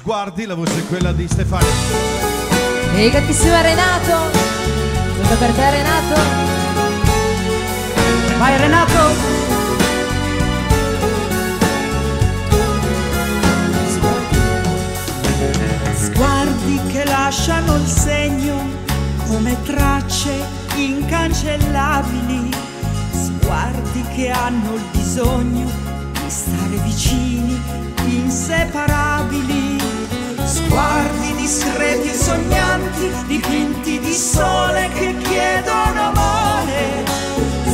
Sguardi, la voce è quella di Stefano. Ehi gatissima Renato, tutto per te Renato. Vai Renato! Sguardi che lasciano il segno come tracce incancellabili. Sguardi che hanno il bisogno di stare vicini, inseparabili. Sguardi discreti e sognanti, dipinti di sole che chiedono amore.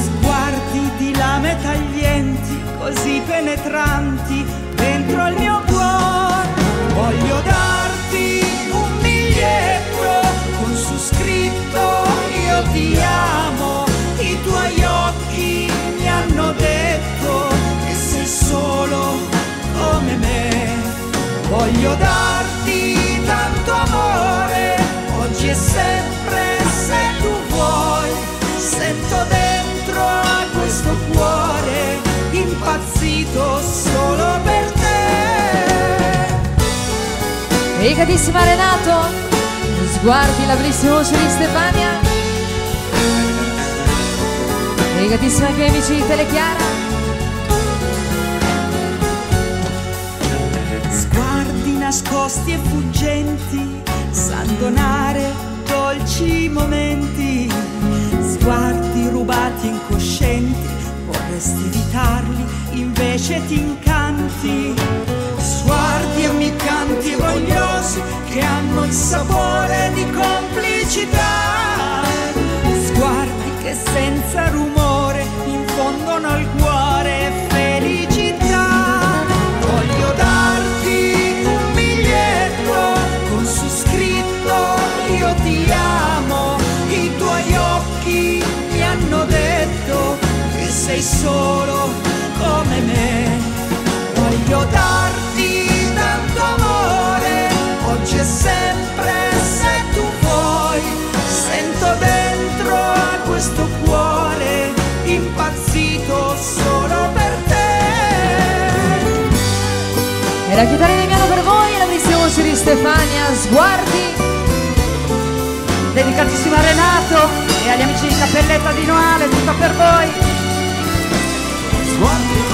Sguardi di lame taglienti, così penetranti dentro il mio cuore. Voglio darti un biglietto con su scritto io ti amo. I tuoi occhi mi hanno detto che sei solo come me. Voglio darti Ehi gatissima Renato, sguardi la bellissima voce di Stefania. Ehi gatissima anche gli amici di Telechiara. Sguardi nascosti e fuggenti, san donare dolci momenti. Sguardi rubati incoscienti, vorresti evitarli, invece ti incanti. Il sapore di complicità. Sguardi che senza rumore infondono al cuore felicità. Voglio darti un biglietto con su scritto io ti amo. I tuoi occhi mi hanno detto che sei solo sempre se tu vuoi. Sento dentro a questo cuore impazzito solo per te. E la chitarra di Damiano per voi, la voce di Stefania, sguardi. Dedicatissima a Renato e agli amici di Cappelletta di Noale, tutta per voi. Voglio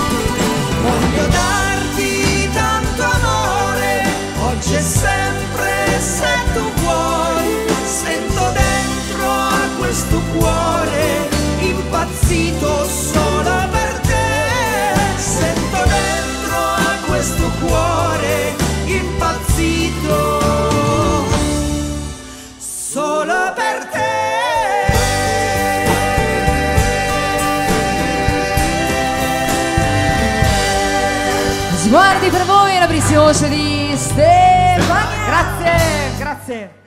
Sguardi per voi, la voce di Stefania. Grazie, grazie.